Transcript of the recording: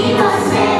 きのせ